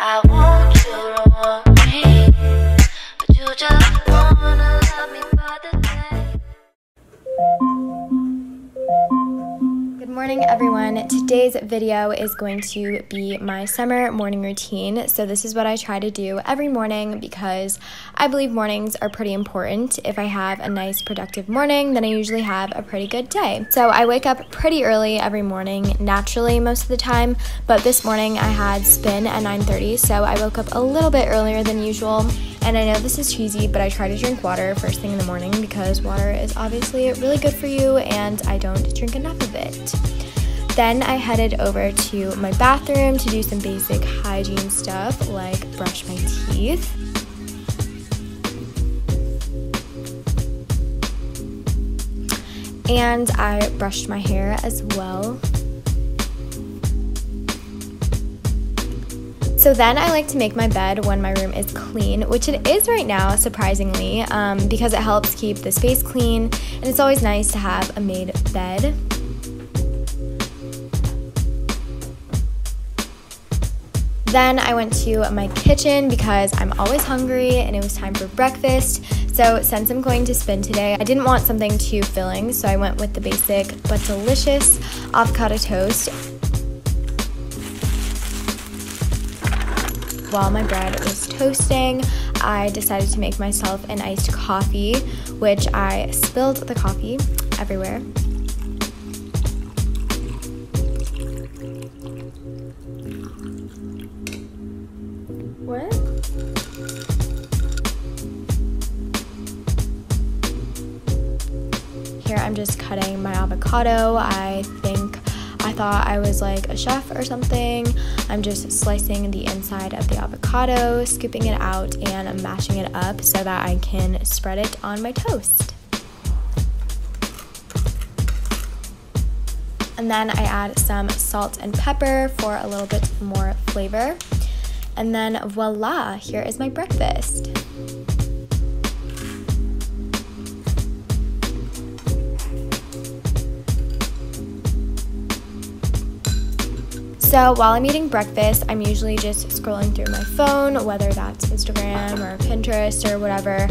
I morning, everyone. Today's video is going to be my summer morning routine. So, this is what I try to do every morning because I believe mornings are pretty important. If I have a nice, productive morning, then I usually have a pretty good day. So, I wake up pretty early every morning, naturally, most of the time. But this morning, I had spin at 9:30, so I woke up a little bit earlier than usual. And I know this is cheesy, but I try to drink water first thing in the morning because water is obviously really good for you, and I don't drink enough of it. Then I headed over to my bathroom to do some basic hygiene stuff like brush my teeth. And I brushed my hair as well. So then I like to make my bed when my room is clean, which it is right now, surprisingly, um, because it helps keep the space clean and it's always nice to have a made bed. Then I went to my kitchen because I'm always hungry and it was time for breakfast. So, since I'm going to spin today, I didn't want something too filling, so I went with the basic but delicious avocado toast. While my bread was toasting, I decided to make myself an iced coffee, which I spilled the coffee everywhere. What? Here I'm just cutting my avocado. I think I thought I was like a chef or something. I'm just slicing the inside of the avocado, scooping it out, and I'm mashing it up so that I can spread it on my toast. And then I add some salt and pepper for a little bit more flavor. And then voila, here is my breakfast. So while I'm eating breakfast, I'm usually just scrolling through my phone, whether that's Instagram or Pinterest or whatever.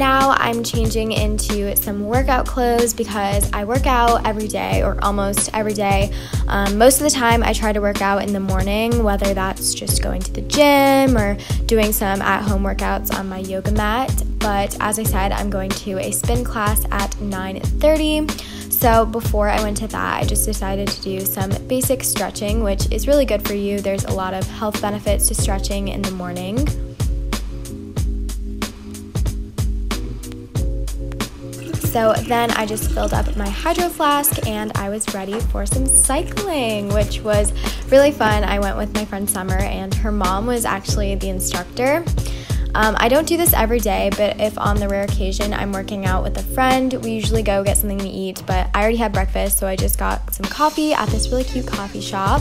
Now I'm changing into some workout clothes because I work out every day or almost every day. Um, most of the time, I try to work out in the morning, whether that's just going to the gym or doing some at home workouts on my yoga mat. But as I said, I'm going to a spin class at 9:30. So before I went to that, I just decided to do some basic stretching, which is really good for you. There's a lot of health benefits to stretching in the morning. So then I just filled up my hydro flask and I was ready for some cycling, which was really fun. I went with my friend Summer, and her mom was actually the instructor. Um, I don't do this every day, but if on the rare occasion I'm working out with a friend, we usually go get something to eat. But I already had breakfast, so I just got some coffee at this really cute coffee shop.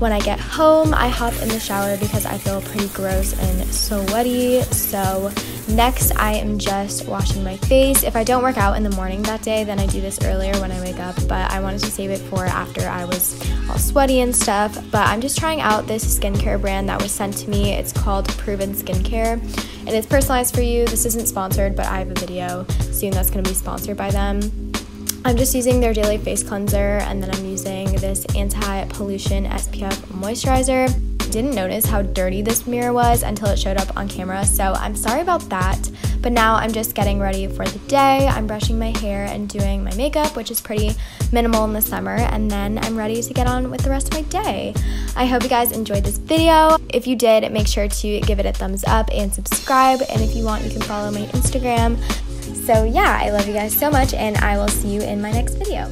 When I get home, I hop in the shower because I feel pretty gross and sweaty. So, next, I am just washing my face. If I don't work out in the morning that day, then I do this earlier when I wake up, but I wanted to save it for after I was all sweaty and stuff. But I'm just trying out this skincare brand that was sent to me. It's called Proven Skincare and it's personalized for you. This isn't sponsored, but I have a video soon that's going to be sponsored by them. I'm just using their daily face cleanser and then I'm using this anti-pollution SPF moisturizer. Didn't notice how dirty this mirror was until it showed up on camera, so I'm sorry about that. But now I'm just getting ready for the day. I'm brushing my hair and doing my makeup, which is pretty minimal in the summer, and then I'm ready to get on with the rest of my day. I hope you guys enjoyed this video. If you did, make sure to give it a thumbs up and subscribe. And if you want, you can follow my Instagram so yeah, I love you guys so much and I will see you in my next video.